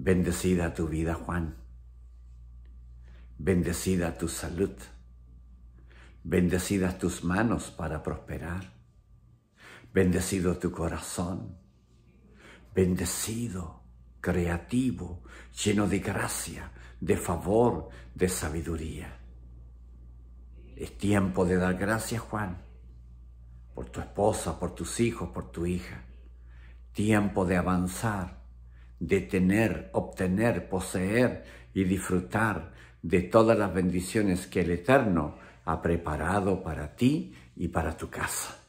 Bendecida tu vida, Juan. Bendecida tu salud. Bendecidas tus manos para prosperar. Bendecido tu corazón. Bendecido, creativo, lleno de gracia, de favor, de sabiduría. Es tiempo de dar gracias, Juan, por tu esposa, por tus hijos, por tu hija. Tiempo de avanzar, de tener, obtener, poseer y disfrutar de todas las bendiciones que el Eterno ha preparado para ti y para tu casa.